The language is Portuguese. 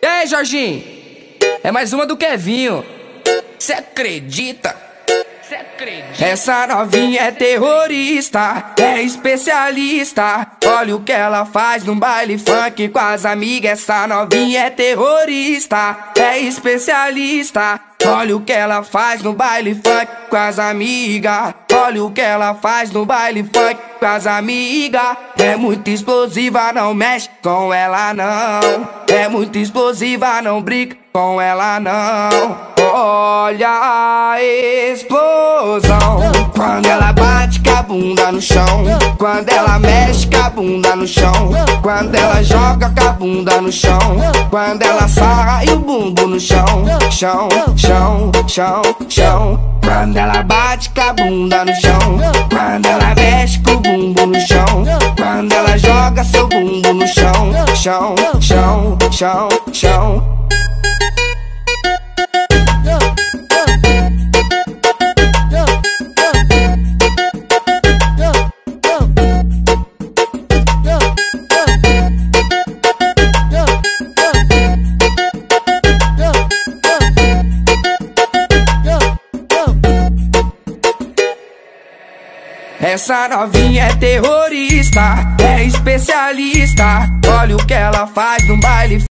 E aí, Jorginho? É mais uma do Kevinho. Cê acredita? Cê acredita? Essa novinha é terrorista, é especialista. Olha o que ela faz no baile funk com as amigas. Essa novinha é terrorista, é especialista. Olha o que ela faz no baile funk com as amigas. Olha o que ela faz no baile funk com as amigas. É muito explosiva, não mexe com ela não. É muito explosiva, não brinca com ela não. Olha a explosão quando ela bate com a bunda no chão. Quando ela mexe com a bunda no chão. Quando ela joga com a bunda no chão. Quando ela sarra e o bumbo no chão. Chão, chão, chão, chão. Quando ela a bunda no chão. Quando ela mexe com o bumbo no chão. Quando ela joga seu bumbo no chão. Chão, chão, chão, chão. Essa novinha é terrorista, é especialista. Olha o que ela faz no baile.